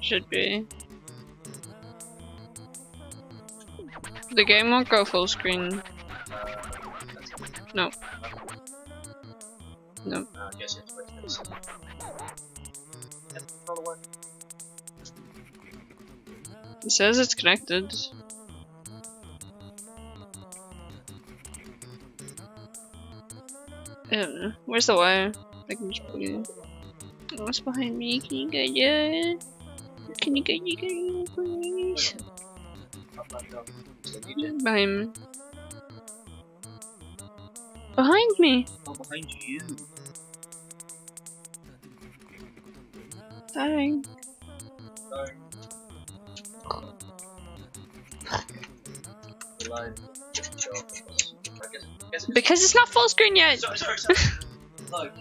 Should be. The game won't go full screen. No. No. It says it's connected. Where's the wire? I can just put it. Oh, behind me. Can you get it? Can you get it, please? Up, up, up. So you did. Behind me. Behind me! Oh, behind you. Dang. Sorry. The line. Sure. I guess, I guess it's Because it's not full screen yet! Sorry, sorry, sorry. Look.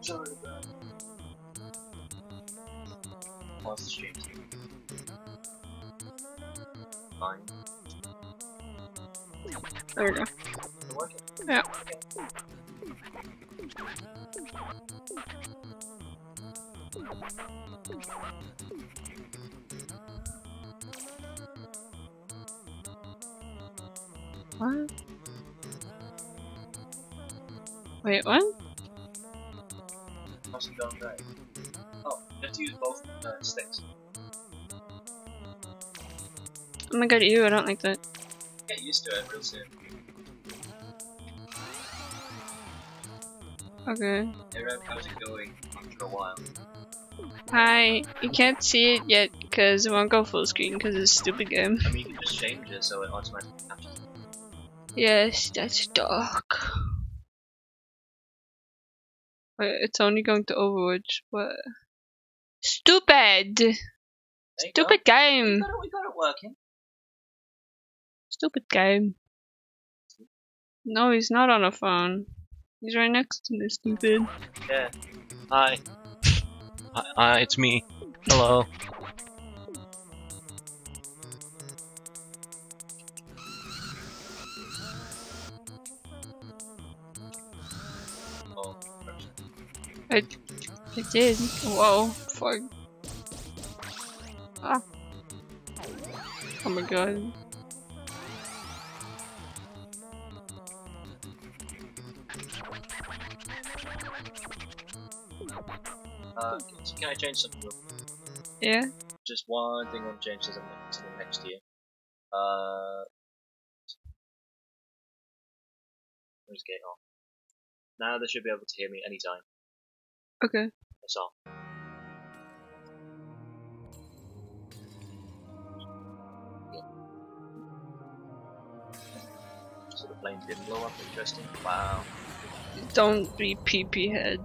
Sorry, bro. Pause the stream. Fine. There we go. Yeah. What? Wait, what? Must have gone right. You have to use both uh, sticks. Oh my god, ew, I don't like that. Get used to it real soon. Okay. Hey Rev, how's it going after a while? Hi, you can't see it yet because it won't go full screen because it's a stupid game. I mean, you can just change it so it automatically captures it. Yes, that's dark. Wait, it's only going to Overwatch. What? Stupid! Stupid go. We game! got it, we got it working. Stupid game. No, he's not on a phone. He's right next to me, stupid. Yeah. Hi. Hi, hi, it's me. Hello. I, I did. Whoa, Ah. Oh my god. uh, can, I change something? Yeah? Just one thing I want to change to the, to the next year. Uh, where's getting off? Now they should be able to hear me anytime. Okay. That's all. Plane didn't blow up. Interesting. Wow. Don't be PP head.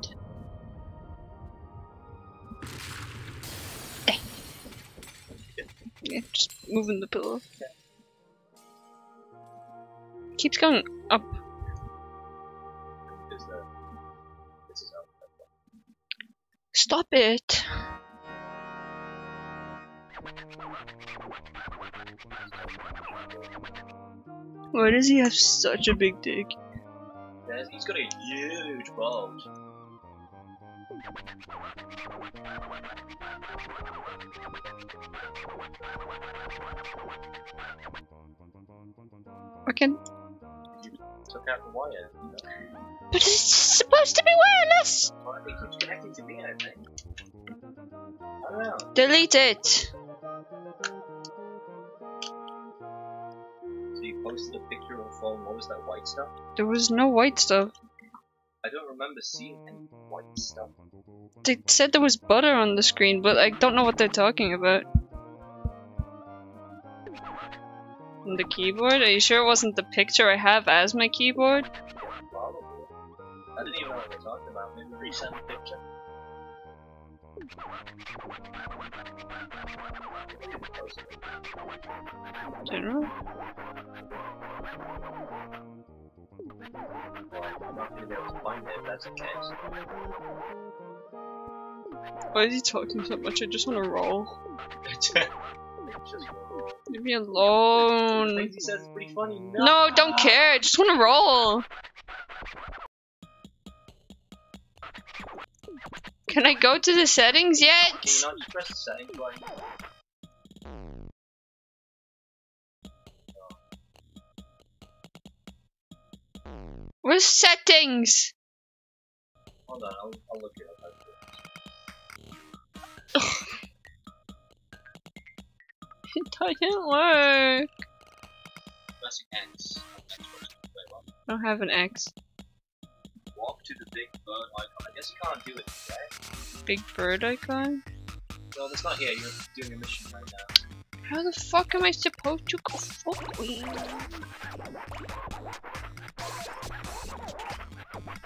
Eh. Yeah, just moving the pillow. Keeps going up. Because the this is how. Stop it! Why does he have such a big dick? He's got a huge bulge. I can. You took out the wire. But it's supposed to be wireless! Well, it keeps connecting to me, I think. I don't know. Delete it! Posted a picture of phone. What was that white stuff? There was no white stuff. I don't remember seeing any white stuff. They said there was butter on the screen, but I don't know what they're talking about. On the keyboard? Are you sure it wasn't the picture I have as my keyboard? Probably. I didn't even know what they were talking about. Maybe resend the picture. General? Well, I'm not gonna be able to find it if that's the case. Why is he talking so much? I just want to roll. Leave me alone. He says is pretty funny. No, No, don't care. I just want to roll. Can I go to the settings yet? Can you not just press the settings button? Where's settings? Hold on, I'll, I'll look it up. It doesn't work. Pressing X. Xbox. Wait, what? I don't have an X. Walk to the big bird icon. I guess you can't do it today. Big bird icon? No, that's not here. You're doing a mission right now. How the fuck am I supposed to go forward?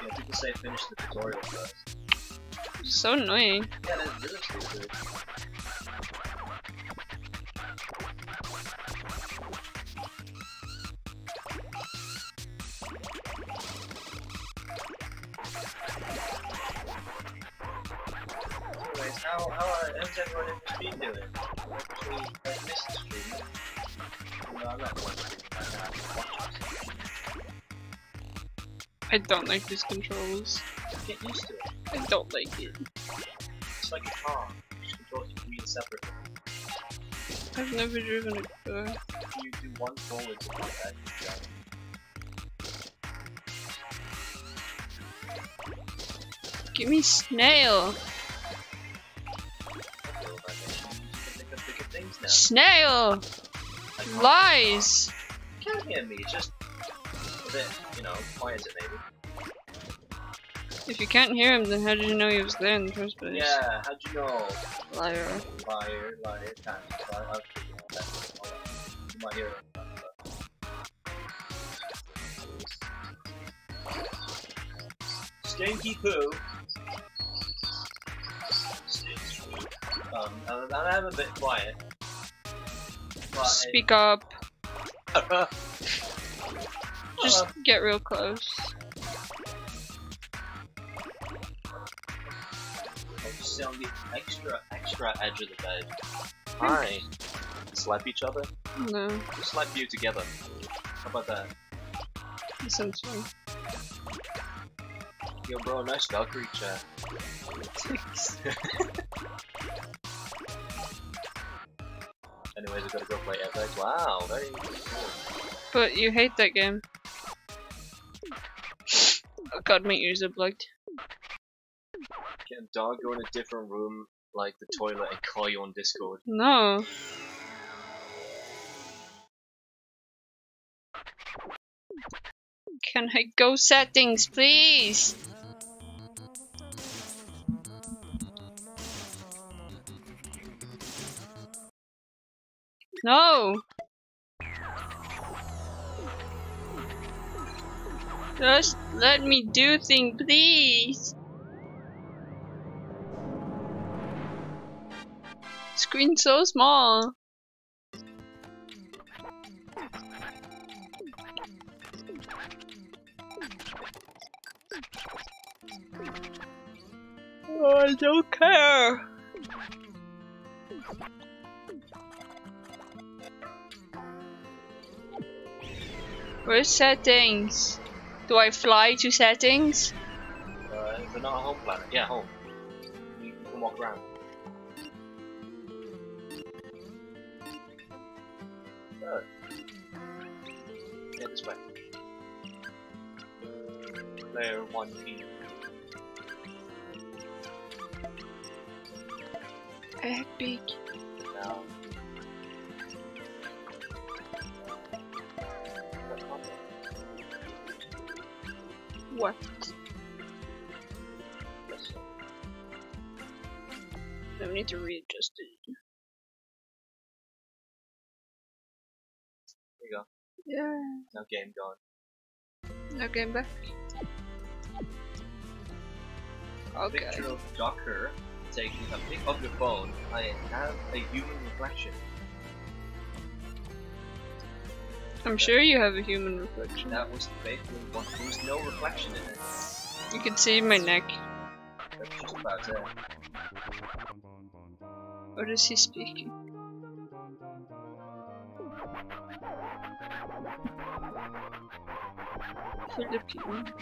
Yeah, people say finish the tutorial first. So annoying. Yeah, that's really stupid. How, how are, how's everyone in doing? Actually, I missed the stream. No, I'm not going I don't like these controls. Get used to it. I don't like it. It's like a car. You just control it three separately. I've never driven a car. You do one forward to one back. you're done. Give me snail. Snail! I can't- Lies! You can't hear me, just a bit, you know, quieter maybe. If you can't hear him, then how did you know he was there in the first place? Yeah, how'd you know? Liar. Liar, liar, can't. Liar, I'll figure out that. You might hear it. Stinky poo. Stinky poo. Um, I'm, I'm a bit quiet. Speak up. Just get real close. Sit on the extra, extra edge of the bed. Hi. Slap each other? No, slap you together. How about that? that sounds fun. Yo, bro, nice Valkyrie chat. Anyways, I gotta go play. Wow, very cool. But you hate that game. Oh god, my ears are plugged. Can a dog go in a different room, like the toilet, and call you on Discord? No. Can I go settings, please? No. Just let me do thing, please. Screen so small. I don't care. Where's settings? Do I fly to settings? Uh, is it not a home planet? Yeah, home. Game gone. Now game back. Okay. Picture of Docker taking a pic of your phone. I have a human reflection. I'm sure you have a human reflection. That was the faithful one. There was no reflection in it. You can see my neck. That's just about it. What is he speaking? Philippine.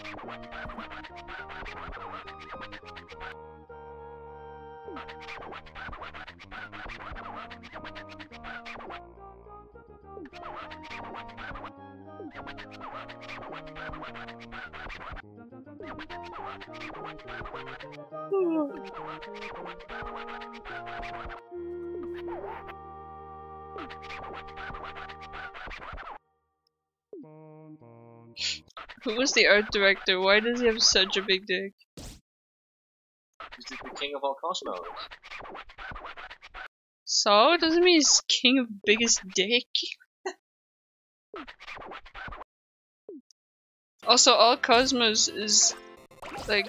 Who was the art director? Why does he have such a big dick? He's the king of all cosmos. So? It doesn't mean he's king of biggest dick. also, all cosmos is like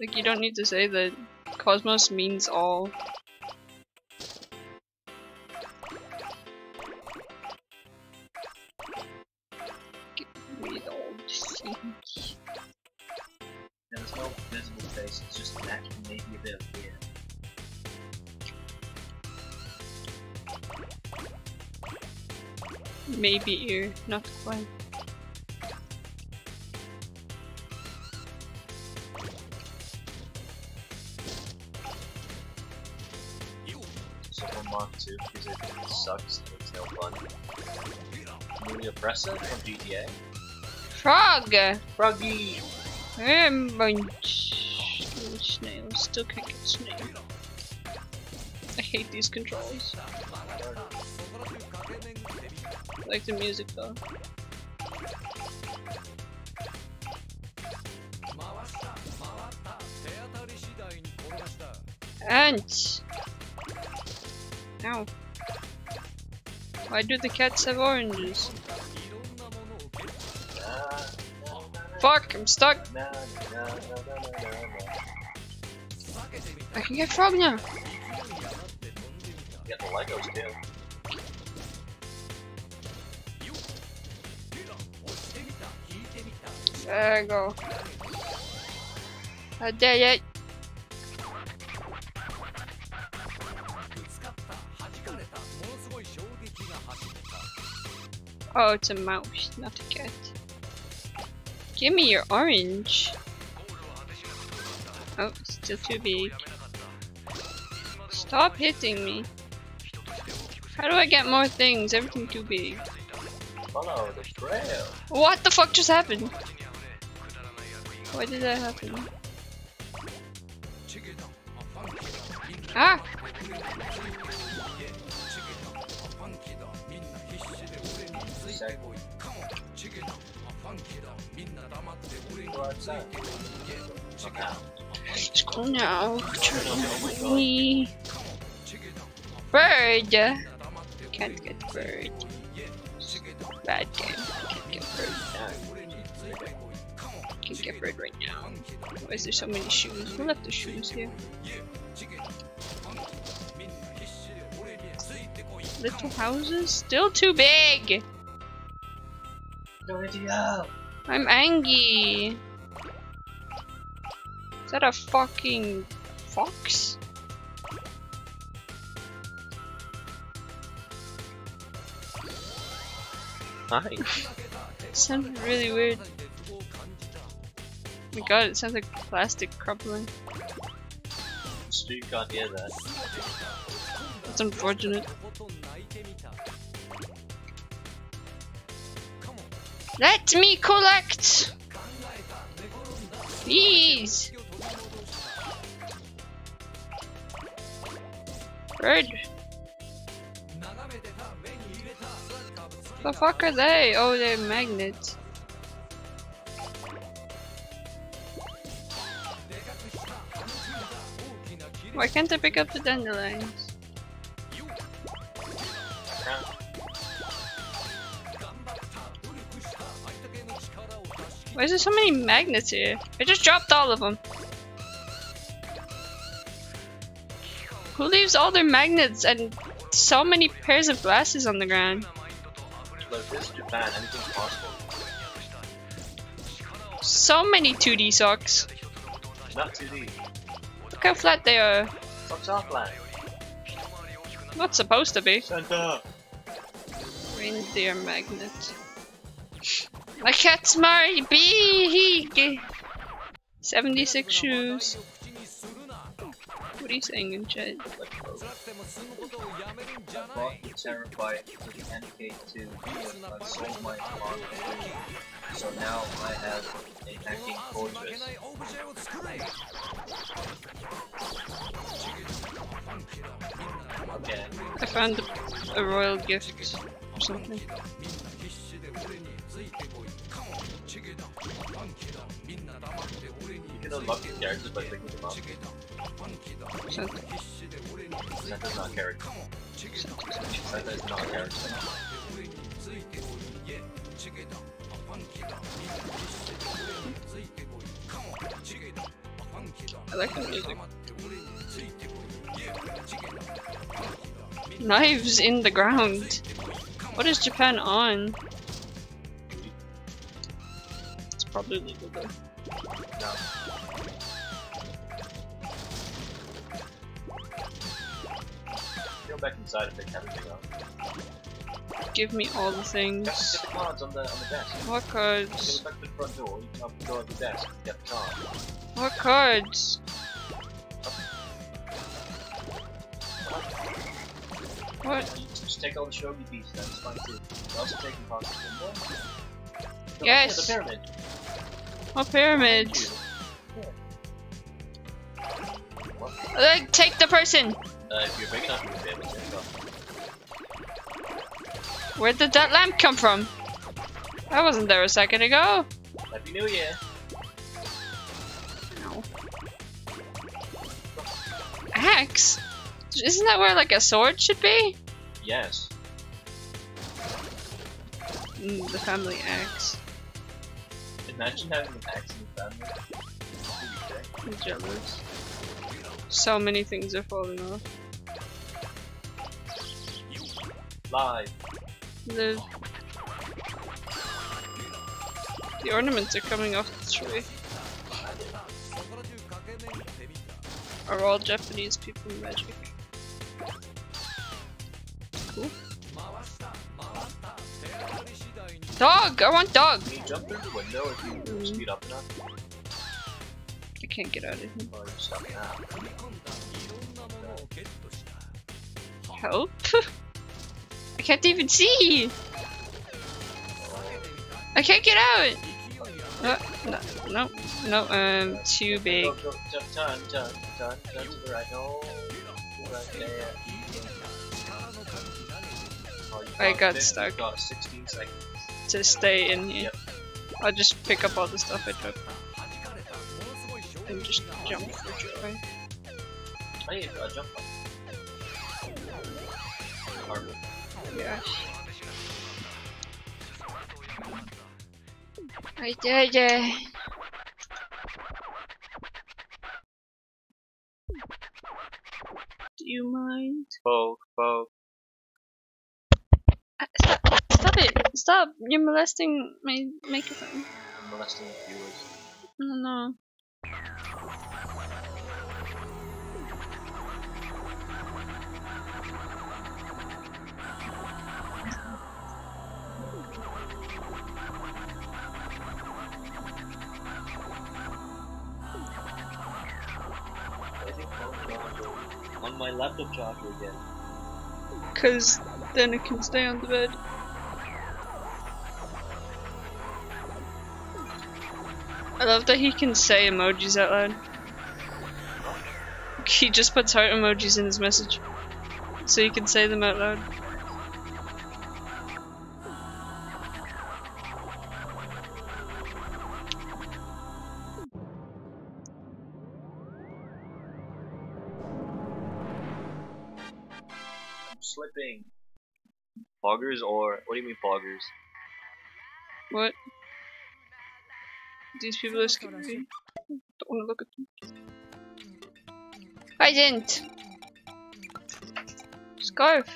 like you don't need to say that cosmos means all. All the things. And there's no visible face, it's just maybe a bit of ear. Maybe ear, not quite. Someone Mark II because it sucks and it's no fun. Movie Oppressor from GTA. Frog! Froggy! Um. Oh, snail. Still can't get snail. I hate these controls. I like the music though. Ants! Ow. Why do the cats have oranges? Fuck, I'm stuck. I can get frog now. Get the Legos too. There I go. I did it. Oh, it's a mouse, not a cat. Give me your orange. Oh, still too big. Stop hitting me. How do I get more things? Everything too big. Follow the trail. What the fuck just happened? Why did that happen? Ah! My Me. Bird! Can't get bird. Bad game. Can't get bird. Can't get bird right now. Why is there so many shoes? Who left the shoes here? Little houses? Still too big! No. I'm angry. Is that a fucking fox? Hi. sounds really weird. Oh my god, it sounds like plastic crumbling. You can't hear that. That's unfortunate. Let me collect! Please! Bird! The fuck are they? Oh, they're magnets. Why can't I pick up the dandelions? Why is there so many magnets here? I just dropped all of them. Who leaves all their magnets and so many pairs of glasses on the ground? Look, this is Japan. Anything's possible. So many 2D socks. Not 2D. Look how flat they are. Socks are flat. Not supposed to be. Santa. Reindeer magnet. My cat's my big. 76 shoes. What are you saying in chat? I bought the Terrorbyte with the NK2 because I sold my Mark II. So now I have a hacking fortress. Okay, I found a, a royal gift or something. You can unlock your characters by picking them up. So, Santa's not a character. Santa is not a character. I like the music. Knives in the ground. What is Japan on? It's probably legal though. Back inside and pick everything up. Give me all the things. get the cards on the on the desk. What cards? back to the front door. You can open the door of the desk. and Get the card. What cards? What? You just take all the shogi pieces. That's fine too. You're also taking parts of the window. Yes. Yeah, the pyramid. What pyramid? What? Like, take the person! Uh, if you're big enough, you can be able to take off. Where did that lamp come from? I wasn't there a second ago. Happy New Year. No. Axe? Isn't that where like a sword should be? Yes. Mm, the family axe. Imagine having an axe in the family. What do you think? I'm jealous. So many things are falling off. Live. The the ornaments are coming off the tree. Are all Japanese people magic? Cool. Dog! I want dog! Can you jump through the window if you Mm. speed up enough? I can't get out of here. Or you're stuck now? Help? I can't even see! I can't get out! Uh, no, no, no, um, too big. Go, go, jump, turn, turn, turn, turn to the right. No. Right there. Oh, I got stuck. Got 16 seconds. to stay in here. Yep. I'll just pick up all the stuff I took and just jump for joy. Yeah, uh, jump up. Hardwood. Yeah. I did it. Do you mind? Poke, poke. Uh, Stop, stop it! Stop! You're molesting my microphone. I'm molesting the viewers. Oh no. Laptop charger again. Cause then it can stay on the bed. I love that he can say emojis out loud. He just puts heart emojis in his message. So you can say them out loud. Poggers or what do you mean poggers? What? These people are scary. Don't wanna look at them. I didn't! Scarf!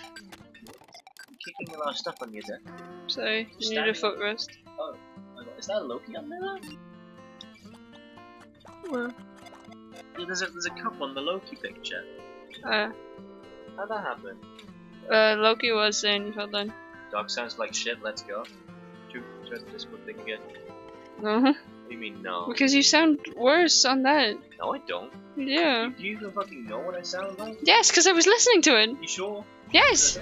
Kicking a lot of stuff on you there. Sorry, you need a footrest. Oh, is that a Loki on there? Where? Yeah, there's a there's a cup on the Loki picture. Uh, How'd that happen? uh, Loki was saying he fell down. Dog sounds like shit. Let's go. Try the Discord thing again. Uh-huh. What do you mean no? Because you sound worse on that. No, I don't. Yeah. Do you even fucking know what I sound like? Yes, because I was listening to it. You sure? Yes.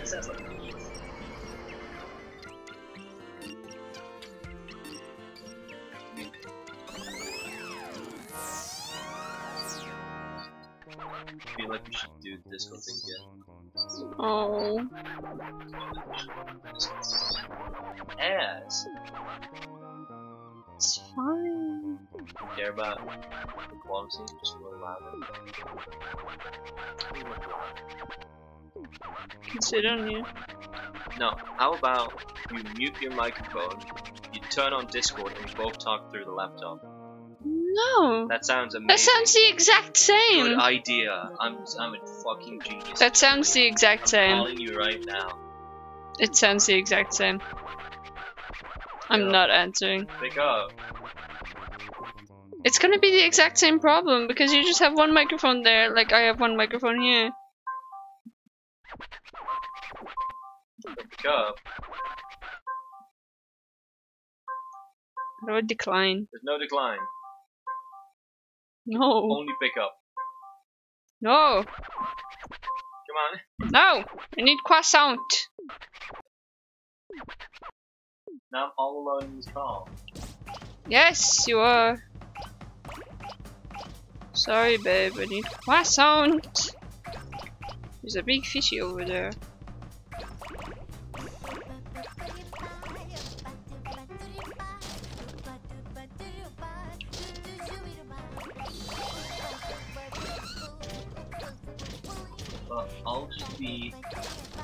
Do disco thing again. Oh. Ass. It's fine. Don't care about the quality, just roll louder. Can sit on you. No, how about you mute your microphone, you turn on Discord, and we both talk through the laptop? No. That sounds amazing. That sounds the exact same. Good idea. I'm I'm a fucking genius. That sounds the exact I'm same. calling you right now. It sounds the exact same. I'm not answering. Pick up. It's gonna be the exact same problem because you just have one microphone there, like I have one microphone here. Pick up. How do I decline? There's no decline. No. Only pick up. No. Come on. No. I need croissant. Now I'm all alone in this call. Yes, you are. Sorry, babe. I need croissant. There's a big fishy over there. Be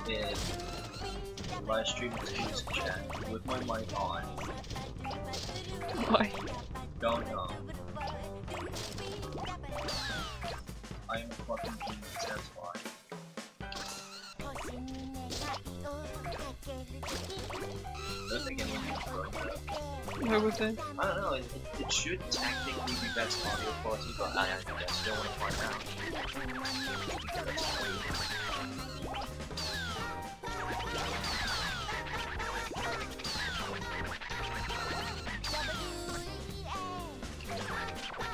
in the live stream exclusive chat with my mic on. Why? Don't know. I am a fucking genius, that's why. I don't think anyone can broke that. Where was it? I don't know, it, it, it should technically be best audio quality, but I, I guess don't want to find out.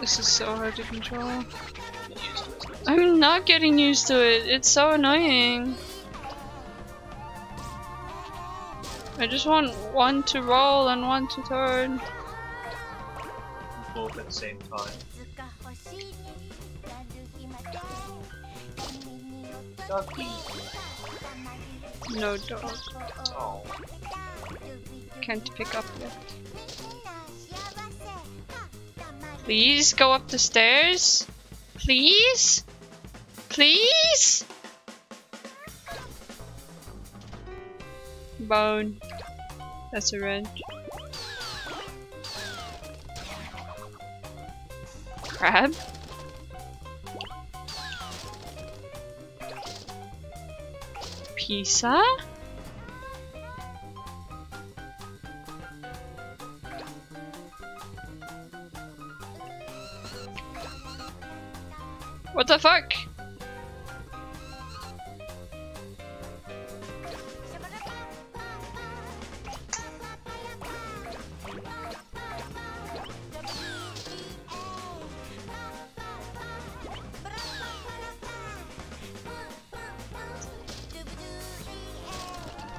This is so hard to control. Get used to it. I'm not getting used to it. It's so annoying. I just want one to roll and one to turn. Both at the same time. No dog. Oh. Can't pick up yet. Please go up the stairs. Please? Please? Bone. That's a wrench. Crab? Pizza?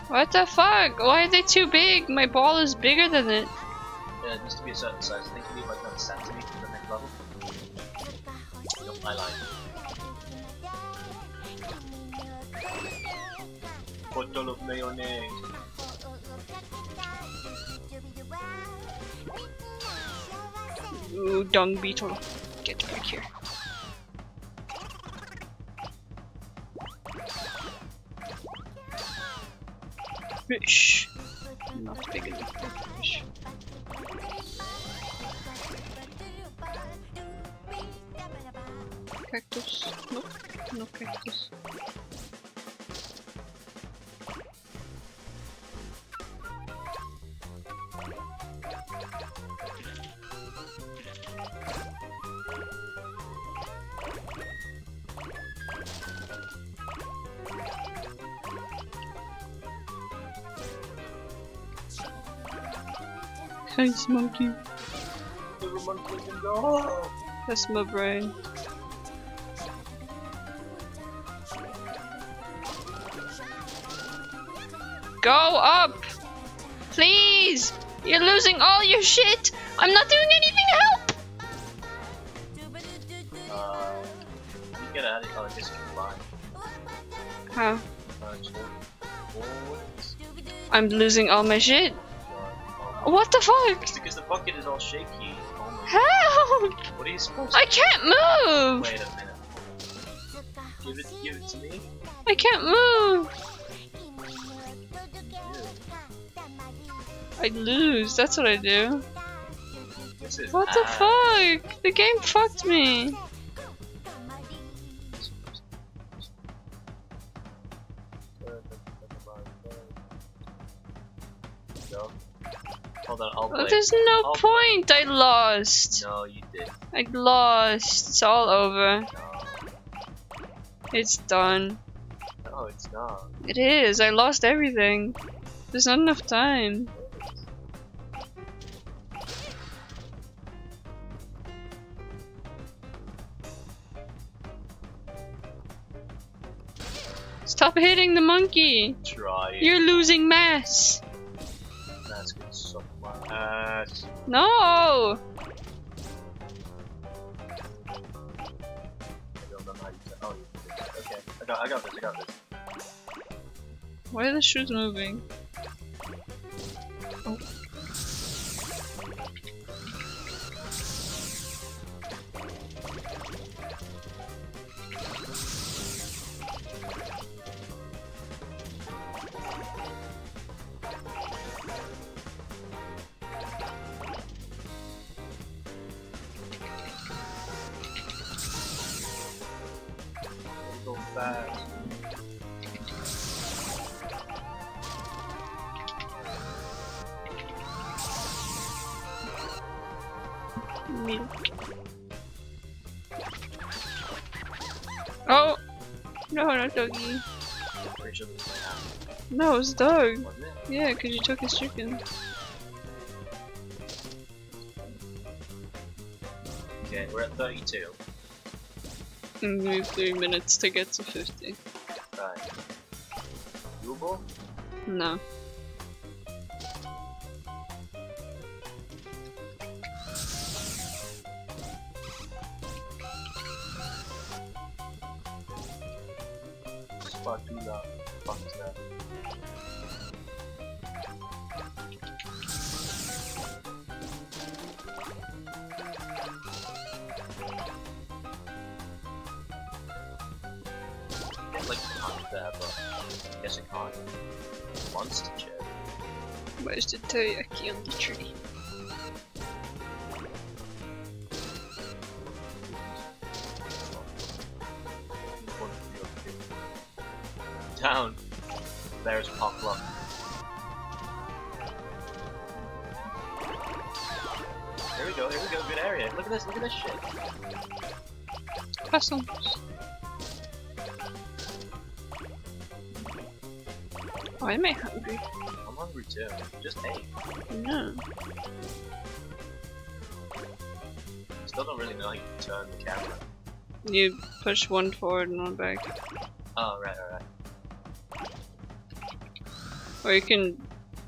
What the fuck? Why are they too big? My ball is bigger than it. Yeah, it needs to be a certain size. I think you need like another centimeter for the next level. No, I lied. Bottle of mayonnaise. Ooh, dung beetle. That's my brain. Go up! Please! You're losing all your shit! I'm not doing anything, help! Uh, you get out of here. Oh, I guess you can fly. How? Uh, just hold forwards. I'm losing all my shit. Uh, What the fuck? It's because the bucket is all shaky. Help! What are you supposed to I can't move! Wait a minute. Give it, give it to me. I can't move! I lose, that's what I do. What the fuck? The game fucked me. Hold on, I'll Well, there's no I'll- point, I lost. No, you did. I lost. It's all over. No. It's done. No, it's not. It is, I lost everything. There's not enough time. Stop hitting the monkey! Try. You're losing mass! That's gonna suck my ass. No! I don't know how you say- Oh. Okay. I got, I got this, I got this. Why are the shoes moving? Oh. No, it's dog. wasn't it? Yeah, because you took his chicken. Okay, we're at 32. And we have three minutes to get to 50. Right. Doable? No. That, but I guess I can't. Monster chip. Where's the teriyaki on the tree? You push one forward and one back. Oh, right, right, right. Or you can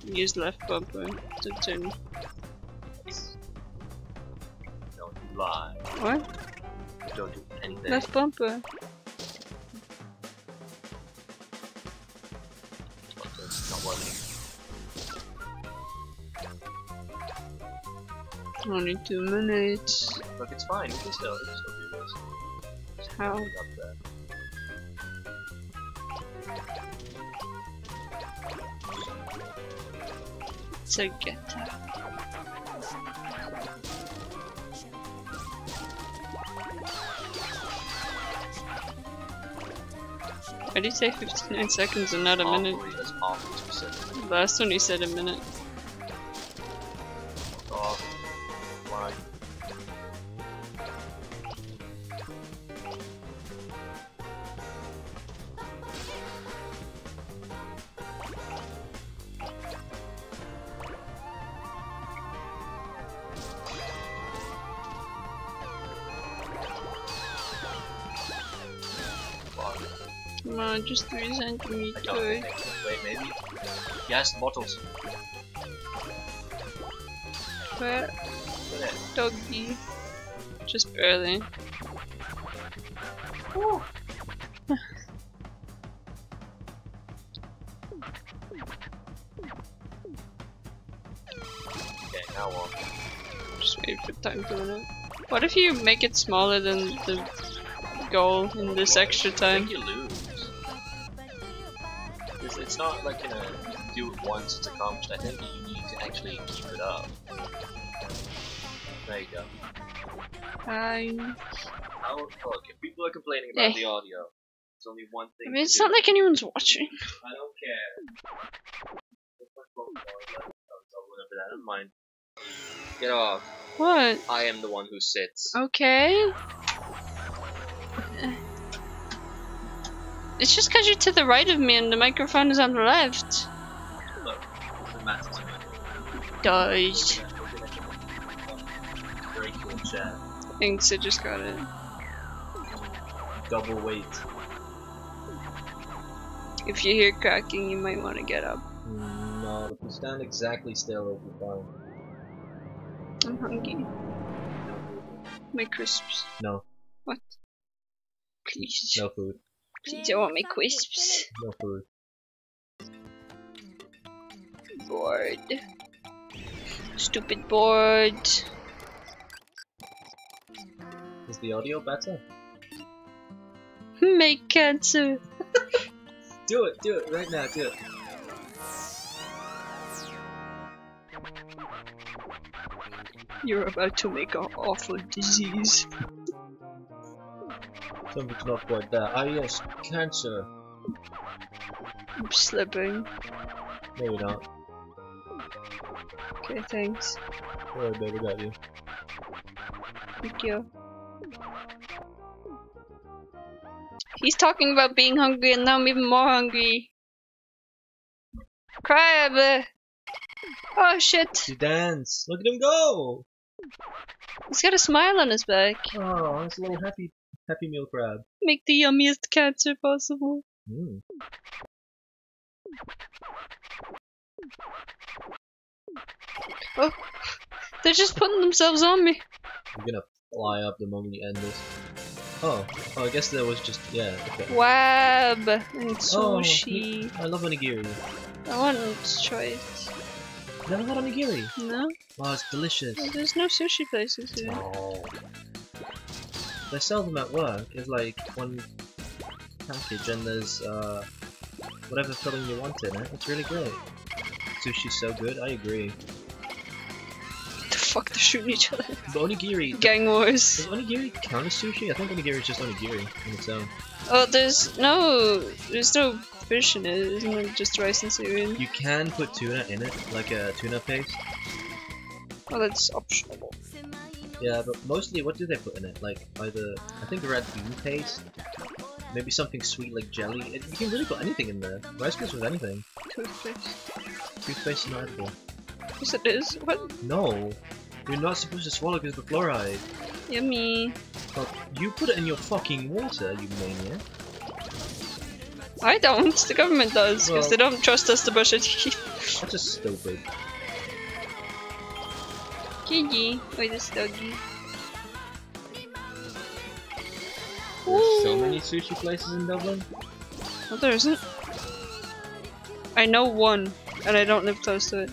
use left bumper to turn. Don't lie. What? Don't do anything. Left bumper. It's not working. Only two minutes. Look, it's fine. Can still, can still. How? Put it up there. To get. Why did you say 59 seconds and not a minute? Awfully- That's awfully specific. Last one you said a minute. Three I don't centimeters. think. Wait, maybe? Yes, bottles. Where? That. doggy. Just barely. Okay, now what? Just wait for time to run out. What if you make it smaller than the goal in this extra time? Not like you know, you can do it once, it's accomplished. I think you need to actually keep it up. There you go. Um, How, look, if people are complaining about Eh. the audio, there's only one thing. I mean, it's do. not like anyone's watching. I don't care. That, don't mind. Get off. What? I am the one who sits. Okay. It's just because you're to the right of me and the microphone is on the left. Look, the math is Dodged. Very cool chat. Thanks, I just got it. Double weight. If you hear cracking, you might want to get up. No, if you stand exactly still, it'll be fine. I'm hungry. My crisps. No, What? Please. no food. Please, I want my crisps. No food. Bored. Stupid bored. Is the audio better? Make cancer. Do it, do it, right now, do it. You're about to make an awful disease. Something's not quite there. Ah yes, cancer. I'm slipping. You're not. Okay, thanks. Alright baby, got you. Thank you. He's talking about being hungry and now I'm even more hungry. Crab! Oh shit! You dance! Look at him go! He's got a smile on his back. Oh, he's a little happy happy meal crab. Make the yummiest cancer possible. Mm. They're just putting themselves on me. I'm gonna fly up the moment you end this. Oh, oh I guess there was just yeah, okay. Wab and Oh, sushi. I love onigiri. I want it. Never had onigiri. No? Oh, it's delicious. Well, there's no sushi places here. Oh. They sell them at work. It's like one package and there's uh, whatever filling you want in it. It's really great. Sushi's so good, I agree. The fuck, they're shooting each other. But onigiri, Gang wars. does onigiri count as sushi? I think onigiri is just onigiri on its own. Oh, there's no, there's no fish in it. Isn't it just rice and cereal? You can put tuna in it, like a tuna paste. Oh, that's optional. Yeah, but mostly what do they put in it? Like either, I think red bean paste, maybe something sweet like jelly. It, you can really put anything in there. Rice goes with anything. Toothpaste. Toothpaste is not edible. Yes, it is. What? No, you're not supposed to swallow because of the fluoride. Yummy. But you put it in your fucking water, you maniac. I don't. The government does, because Well- they don't trust us to brush our teeth. That's just stupid. Gigi. Wait, this doggy. There's so many sushi places in Dublin. No, there isn't. I know one, and I don't live close to it.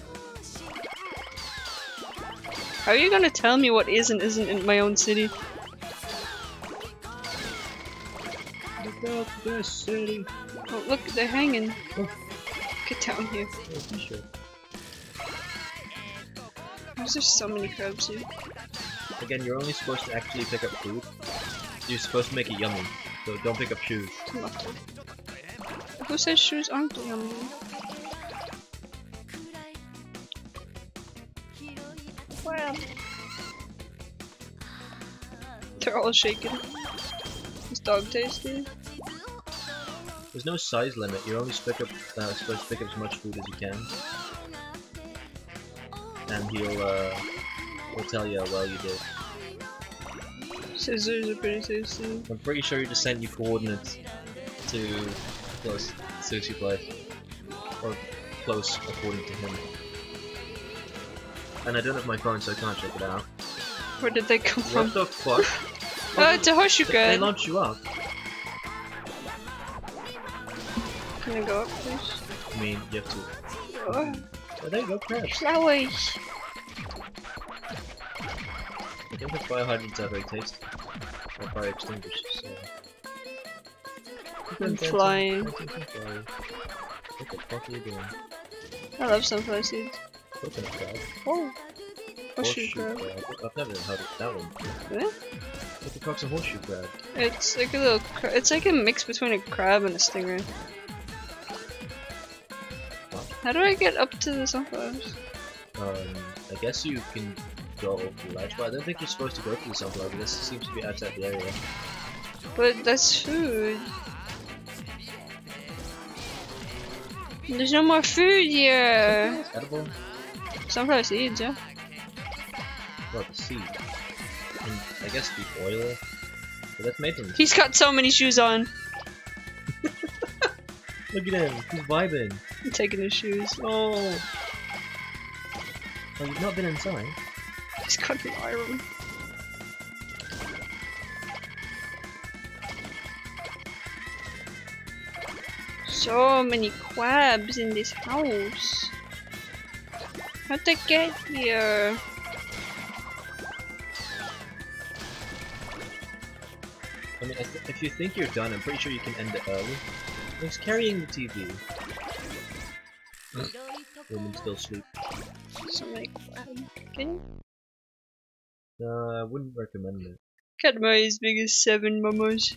How are you gonna tell me what is and isn't in my own city? Look out the city. Oh, look, they're hanging. Oh. Get down here. Oh, There's so many crabs here. Again, you're only supposed to actually pick up food. You're supposed to make it yummy. So don't pick up shoes. Who says shoes aren't yummy? Well, they're all shaking. Is dog tasty? There's no size limit. You're only pick up, uh, supposed to pick up as much food as you can. And he'll, uh, he'll tell you how well you did. Scissors are pretty tasty. I'm pretty sure he just sent you coordinates to close Sushi play. Or close according to him. And I don't have my phone so I can't check it out. Where did they come from? What the fuck? Oh, it's a horseshoe They, they grad. launch you up. Can I go up, please? I mean, you have to. Oh, Oh, there you go, crabs. flowers. Think fire hydrants are very tasty. Or fire extinguishers, so. I'm flying. What the fuck are you doing? I love sunflower seeds. Coconut crab. Oh, horseshoe crab. crab. I've never heard of that one. Really? What the fuck's a horseshoe crab? It's like a little. It's like a mix between a crab and a stingray. How do I get up to the sunflowers? Um, I guess you can go over the ledge, but I don't think you're supposed to go to the because it seems to be outside the area. But that's food. There's no more food here. Edible? Sunflower seeds, yeah. Well, the seed. And I guess the oil. But that's made from He's got so many shoes on. Look at him, he's vibing. I'm taking his shoes. Oh! Oh, you've not been inside? He's got an iron. So many crabs in this house. How'd they get here? I mean, if you think you're done, I'm pretty sure you can end it early. He's carrying the TV. Women still sleep. Uh, I wouldn't recommend it. Cadbury is big as seven mamas.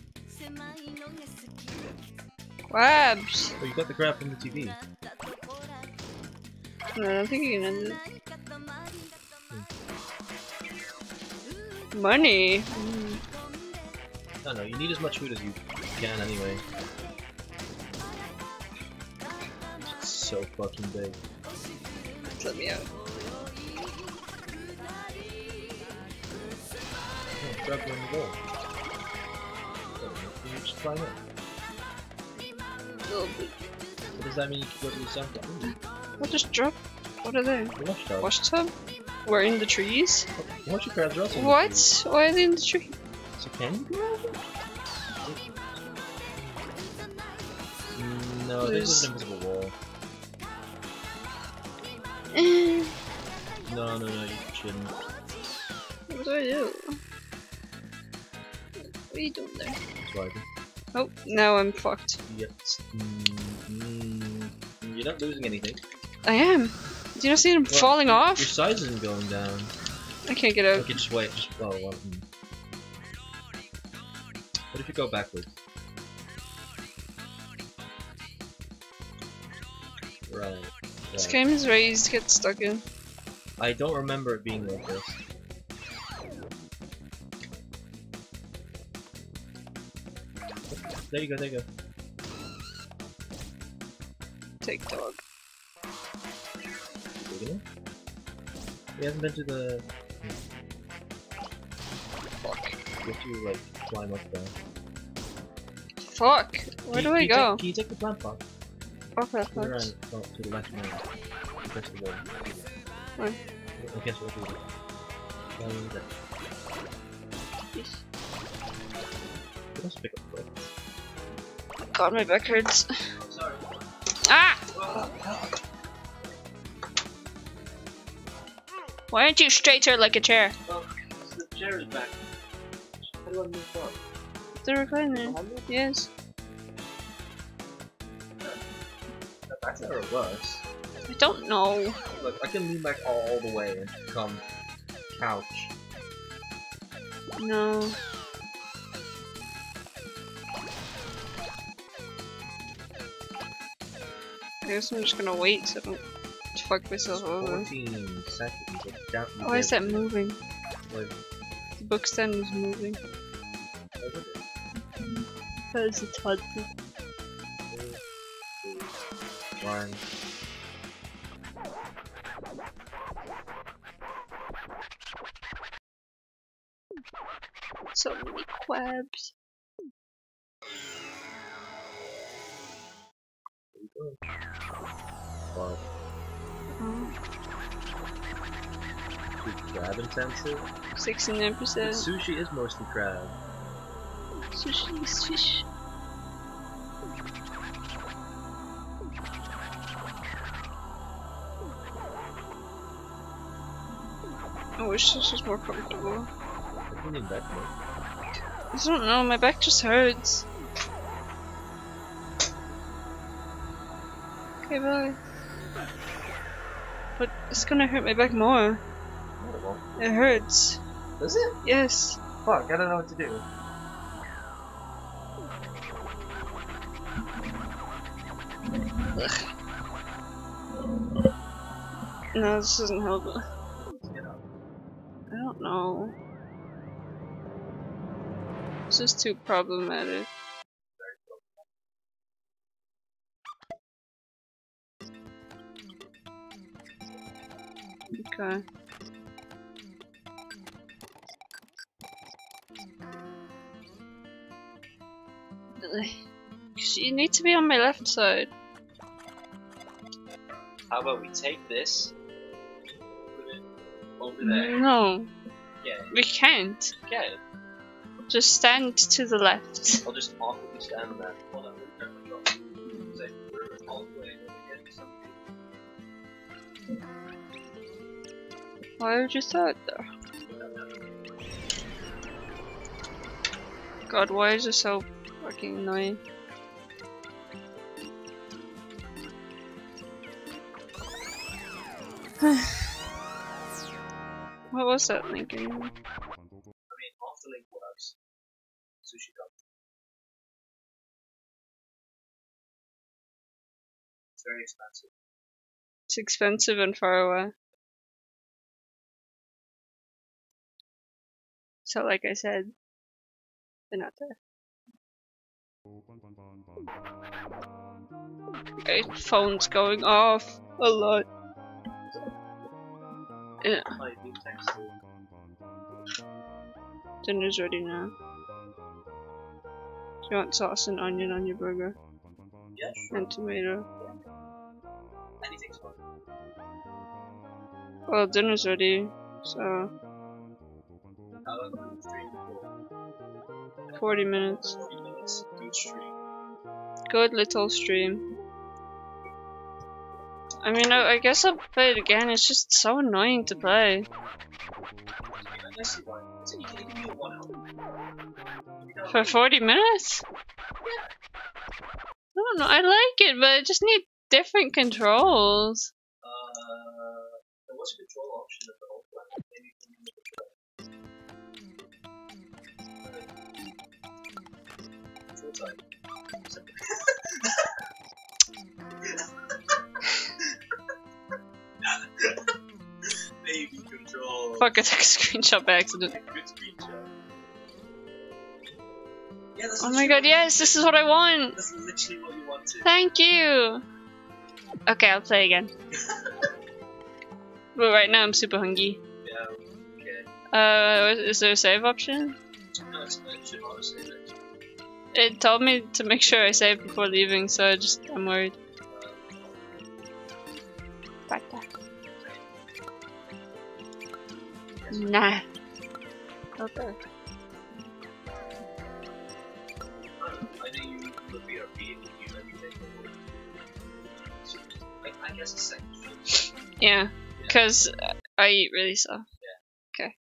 Crabs! Oh, you got the crab from the TV. No, I don't think you can end it. Money! Mm. No, no, you need as much food as you can anyway. It's so fucking big. Let me out. Grab one and go. Oh, you just climb. Little. What does that mean you can go to the sunflower? What just dropped? What are they? The watchtub. Wash tub? We're in the trees? Watch your crabs are also in the What? Why are they in the tree? So can you over? Mm, No, there's an invisible wall. Eh, No, no, no, you shouldn't. what do I do? What are you doing there? That's why I think Oh, now I'm fucked. you get. Mm, mm, you're not losing anything. I am. Do you not see them Well, falling Your off? Your size isn't going down. I can't get out. Okay, just wait. Just oh, well. What if you go backwards? Right. This game is easy to get stuck in. I don't remember it being like this. There you go, there you go. Take dog. We haven't been to the. Fuck. You have to like climb up there. Fuck! Where Can do you- I can you go? Take, can you take the plant box? Okay, the right, oh, to the left now. Press the wall. Where? I guess we'll do that. There. Yes. Also pick up the God, my back hurts. Sorry. Ah! Why aren't you straighter like a chair? Oh, the chair is back. How do I move up? The recliner. Yes. That's never worse. I don't know. Look, I can lean back all the way and become couch. No. Guess I'm just gonna wait so I don't fuck myself over. 14 seconds. It's down Why is that moving? Like, The book stand is moving. That is a tad bit. one. So many quabs. Intensive. 69%. But sushi is mostly crab. Sushi is fish. I wish this was more comfortable. I can lean back. I don't know, my back just hurts. Okay, bye. But it's gonna hurt my back more. It hurts. Does it? Yes. Fuck, I don't know what to do. No, this doesn't help. Let's get up. I don't know. This is too problematic. Okay. You need to be on my left side. How about we take this, put it over there? No, Yeah, we can't. it. Just stand to the left. I'll just awkwardly stand there. Hold on, let me turn my drop. Say, we're all the way something. Why would you throw it there? God, why is it so fucking annoying? what was that link? I mean, off the link works. It's very expensive. It's expensive and far away. So, like I said, they're not there. Okay, phone's going off a lot. Yeah, you've been texted. dinner's ready now. Do you want sauce and onion on your burger? Yeah, sure. And tomato? Anything's fine. Well, dinner's ready, so How long will the stream for? 40 minutes. 40 minutes. Good stream. Good little stream. I mean, I, I guess I'll play it again. It's just so annoying to play. For 40 minutes? I don't know. I like it, but I just need different controls. Fuck, I took a screenshot by accident. Good screenshot. Yeah, Oh my god, what you- yes, this is what I want! That's literally what you wanted. Thank you! Okay, I'll play again. but right now I'm super hungry. Yeah, okay. Uh, is there a save option? No, it's, it it. It told me to make sure I save before leaving, so I just, I'm worried. Guess Okay. Yeah, because I eat really soft. Yeah. Okay.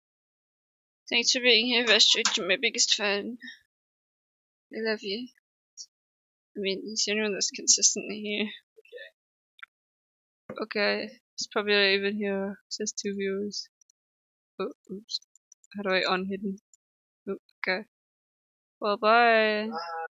Thanks for being here, Vestrit. You're my biggest fan. I love you. I mean, he's the only one that's consistently here. Okay. Okay. It's probably not even here. It says two viewers. Oh, oops. How do I unhidden? Oh, okay. Well, bye. Bye.